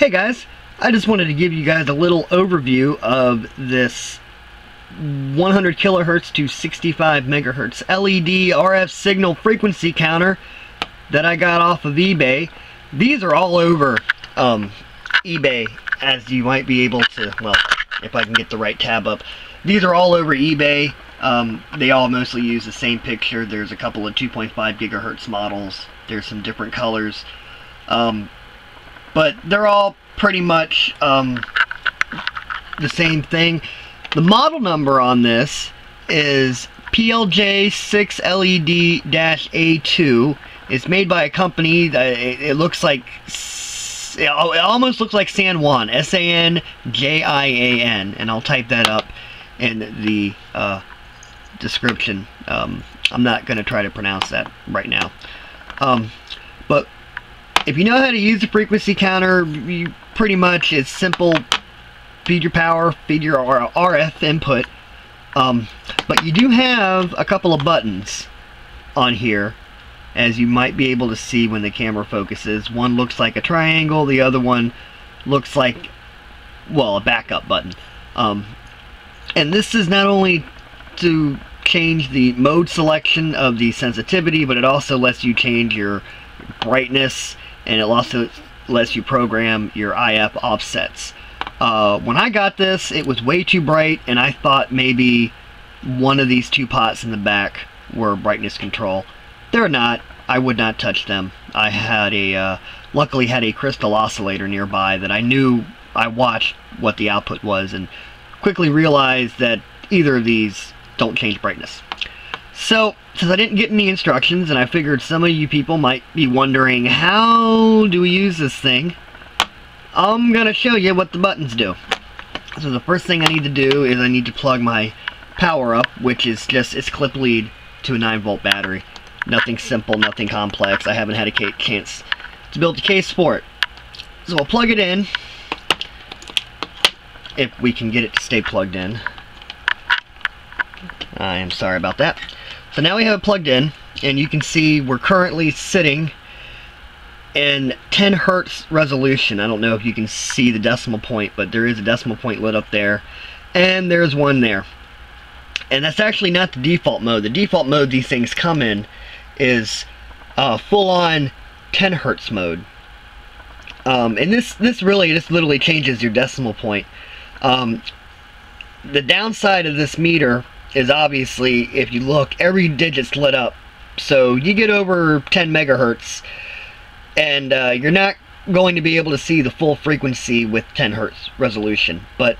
Hey guys, I just wanted to give you guys a little overview of this 100 kilohertz to 65 megahertz LED RF signal frequency counter that I got off of eBay. These are all over um, eBay as you might be able to, well, if I can get the right tab up. These are all over eBay. Um, they all mostly use the same picture. There's a couple of 2.5 gigahertz models. There's some different colors. Um, but they're all pretty much um, the same thing. The model number on this is PLJ6LED-A2. It's made by a company that it looks like it almost looks like San Juan, S-A-N-J-I-A-N, and I'll type that up in the uh, description. Um, I'm not going to try to pronounce that right now. Um, but if you know how to use the frequency counter, you pretty much it's simple. Feed your power, feed your RF input. Um, but you do have a couple of buttons on here as you might be able to see when the camera focuses. One looks like a triangle, the other one looks like, well, a backup button. Um, and this is not only to change the mode selection of the sensitivity, but it also lets you change your brightness and it also lets you program your IF offsets. Uh, when I got this, it was way too bright, and I thought maybe one of these two pots in the back were brightness control. They're not. I would not touch them. I had a, uh, luckily had a crystal oscillator nearby that I knew I watched what the output was and quickly realized that either of these don't change brightness. So, since I didn't get any instructions, and I figured some of you people might be wondering, how do we use this thing? I'm to show you what the buttons do. So the first thing I need to do is I need to plug my power up, which is just, it's clip lead to a 9 volt battery. Nothing simple, nothing complex. I haven't had a chance to build a case for it. So I'll plug it in, if we can get it to stay plugged in. I am sorry about that. So now we have it plugged in, and you can see we're currently sitting in 10 hertz resolution. I don't know if you can see the decimal point, but there is a decimal point lit up there, and there's one there. And that's actually not the default mode. The default mode these things come in is uh, full-on 10 hertz mode. Um, and this this really this literally changes your decimal point. Um, the downside of this meter is obviously, if you look, every digit's lit up. So you get over 10 megahertz, and uh, you're not going to be able to see the full frequency with 10 hertz resolution, but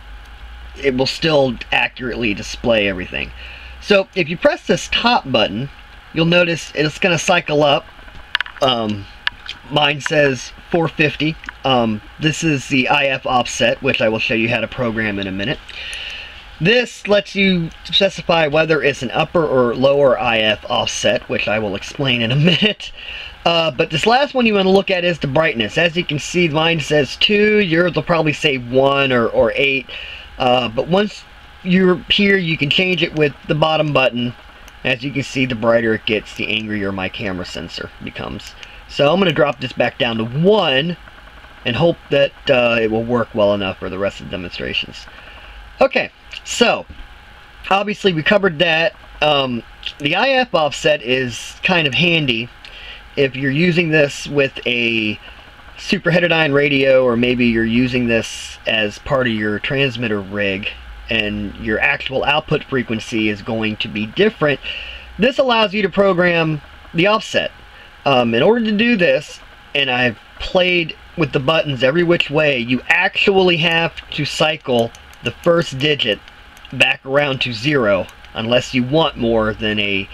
it will still accurately display everything. So if you press this top button, you'll notice it's going to cycle up. Um, mine says 450. Um, this is the IF offset, which I will show you how to program in a minute. This lets you specify whether it's an upper or lower IF offset, which I will explain in a minute. Uh, but this last one you want to look at is the brightness. As you can see, mine says 2, yours will probably say 1 or, or 8. Uh, but once you're here, you can change it with the bottom button. As you can see, the brighter it gets, the angrier my camera sensor becomes. So I'm going to drop this back down to 1 and hope that uh, it will work well enough for the rest of the demonstrations. Okay, so, obviously we covered that. Um, the IF offset is kind of handy if you're using this with a super heterodyne radio or maybe you're using this as part of your transmitter rig and your actual output frequency is going to be different. This allows you to program the offset. Um, in order to do this, and I've played with the buttons every which way, you actually have to cycle the first digit back around to zero unless you want more than a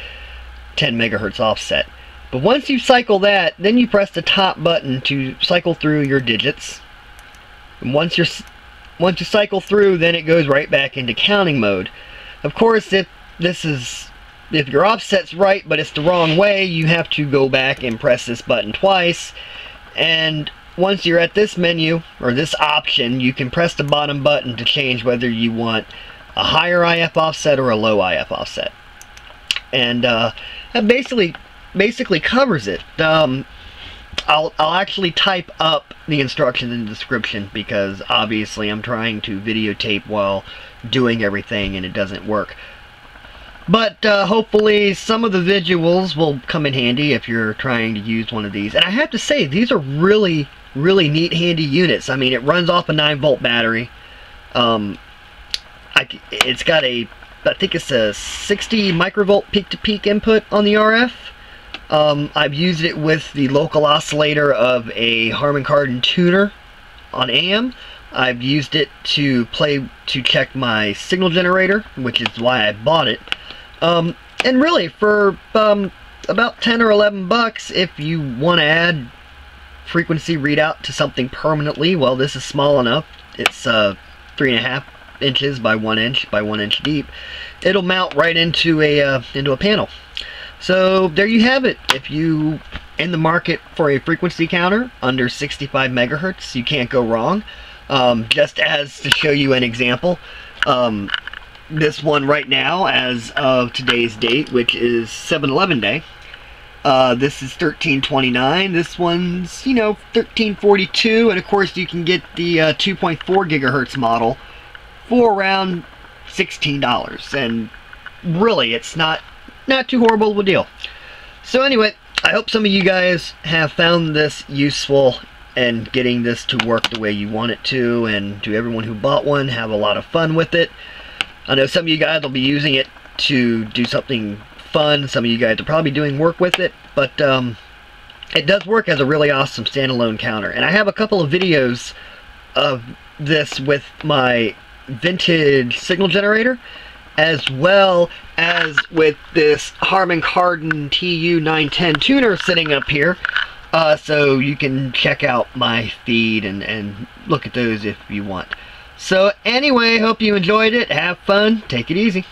10 megahertz offset. But once you cycle that, then you press the top button to cycle through your digits. And once you're once you cycle through, then it goes right back into counting mode. Of course, if this is if your offset's right but it's the wrong way, you have to go back and press this button twice. And once you're at this menu or this option, you can press the bottom button to change whether you want a higher IF offset or a low IF offset. And uh, that basically basically covers it. Um, I'll, I'll actually type up the instructions in the description because obviously I'm trying to videotape while doing everything and it doesn't work. But uh, hopefully some of the visuals will come in handy if you're trying to use one of these. And I have to say, these are really, really neat, handy units. I mean, it runs off a 9 volt battery. Um, I, it's got a, I think it's a 60 microvolt peak-to-peak -peak input on the RF. Um, I've used it with the local oscillator of a Harman Kardon tuner on AM. I've used it to play to check my signal generator, which is why I bought it. Um, and really, for um, about 10 or 11 bucks, if you want to add frequency readout to something permanently, well, this is small enough. It's uh, three and a half inches by one inch by one inch deep. It'll mount right into a uh, into a panel. So there you have it. If you in the market for a frequency counter under 65 megahertz, you can't go wrong. Um, just as to show you an example, um, this one right now, as of today's date, which is 7-Eleven day, uh, this is 1329. This one's, you know, 1342. And of course, you can get the uh, 2.4 gigahertz model for around $16. And really, it's not not too horrible of a deal. So anyway, I hope some of you guys have found this useful and getting this to work the way you want it to and to everyone who bought one have a lot of fun with it. I know some of you guys will be using it to do something fun. Some of you guys are probably doing work with it, but um, it does work as a really awesome standalone counter. And I have a couple of videos of this with my vintage signal generator as well as with this Harman Kardon TU910 tuner sitting up here. Uh, so you can check out my feed and, and look at those if you want. So anyway, hope you enjoyed it. Have fun. Take it easy.